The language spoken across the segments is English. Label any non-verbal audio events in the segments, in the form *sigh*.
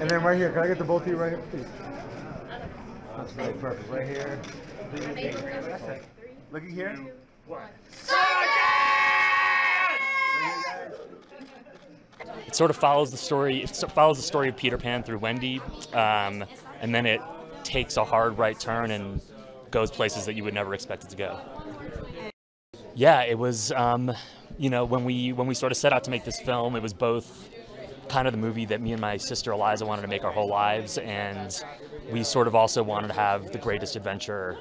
And then right here, can I get the both of you right here, please? That's right, perfect. Right here. Looking here. it sort of follows the story. It follows the story of Peter Pan through Wendy, um, and then it takes a hard right turn and goes places that you would never expect it to go. Yeah, it was. Um, you know, when we when we sort of set out to make this film, it was both kind of the movie that me and my sister Eliza wanted to make our whole lives, and we sort of also wanted to have the greatest adventure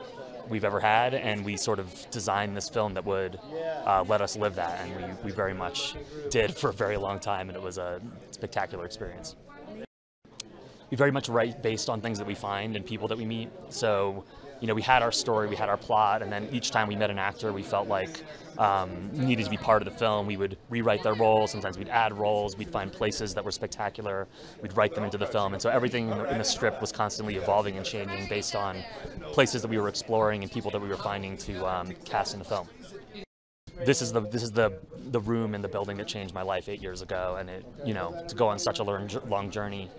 we've ever had, and we sort of designed this film that would uh, let us live that, and we, we very much did for a very long time, and it was a spectacular experience. We very much write based on things that we find and people that we meet. So, you know, we had our story, we had our plot, and then each time we met an actor, we felt like um, needed to be part of the film. We would rewrite their roles. Sometimes we'd add roles. We'd find places that were spectacular. We'd write them into the film, and so everything in the, in the script was constantly evolving and changing based on places that we were exploring and people that we were finding to um, cast in the film. This is the this is the the room in the building that changed my life eight years ago, and it you know to go on such a long journey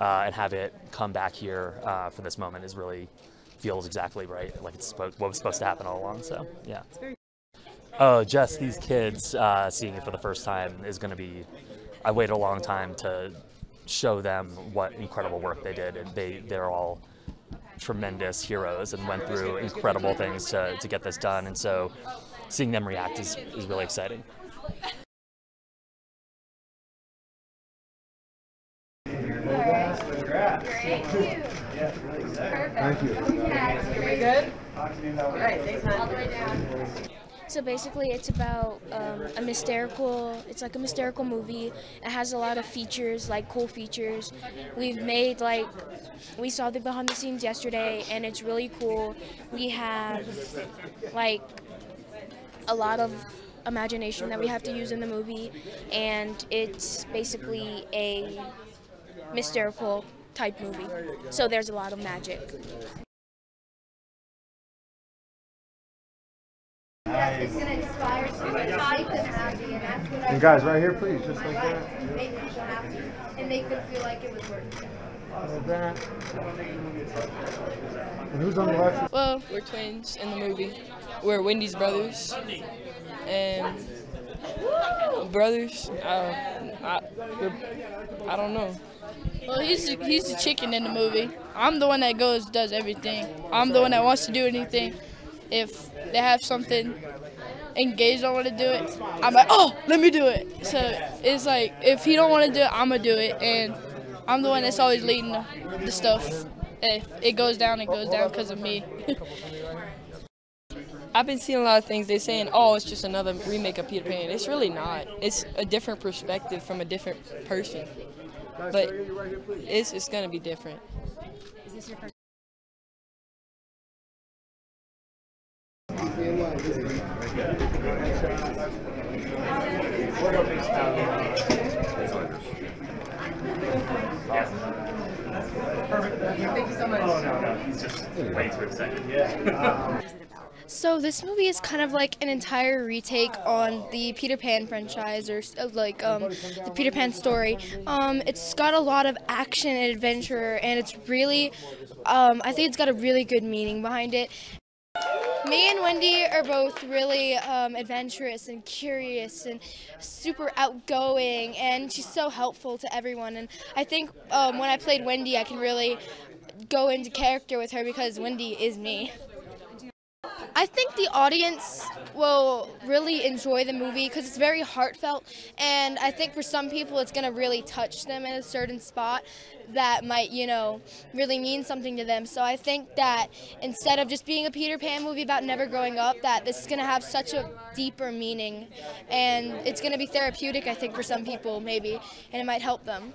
uh, and have it come back here uh, for this moment is really feels exactly right, like it's supposed, what was supposed to happen all along. So yeah. Oh, just these kids uh, seeing it for the first time is going to be. I waited a long time to show them what incredible work they did, and they they're all tremendous heroes and went through incredible things to, to get this done. And so, seeing them react is is really exciting. Thank you. Very good? All right, thanks, All the way down. So basically, it's about um, a mysterical. It's like a mysterical movie. It has a lot of features, like cool features. We've made like we saw the behind the scenes yesterday, and it's really cool. We have like a lot of imagination that we have to use in the movie, and it's basically a mysterical type movie. So there's a lot of magic. It's going to inspire someone to make them happy, and that's what I And guys, right here, please, just like that. make people happy and make them feel like it was worth it. Like that. And who's on the left? Well, we're twins in the movie. We're Wendy's brothers, and brothers. Uh, I, I don't know. Well, he's the, he's the chicken in the movie. I'm the one that goes does everything. I'm the one that wants to do anything. If they have something engaged, I want to do it. I'm like, oh, let me do it. So it's like if he don't want to do it, I'm gonna do it, and I'm the one that's always leading the, the stuff. If it goes down, it goes down because of me. *laughs* I've been seeing a lot of things. They're saying, "Oh, it's just another remake of Peter Pan." It's really not. It's a different perspective from a different person. But it's it's gonna be different. Is this your first? Perfect. Thank you so much. Oh, no, no. He's just way too excited. Yeah. So this movie is kind of like an entire retake on the Peter Pan franchise, or like um, the Peter Pan story. Um, it's got a lot of action and adventure, and it's really, um, I think it's got a really good meaning behind it. Me and Wendy are both really um, adventurous and curious and super outgoing, and she's so helpful to everyone. And I think um, when I played Wendy, I can really go into character with her because Wendy is me. I think the audience will really enjoy the movie because it's very heartfelt, and I think for some people it's going to really touch them in a certain spot that might, you know, really mean something to them. So I think that instead of just being a Peter Pan movie about never growing up, that this is going to have such a deeper meaning, and it's going to be therapeutic, I think, for some people maybe, and it might help them.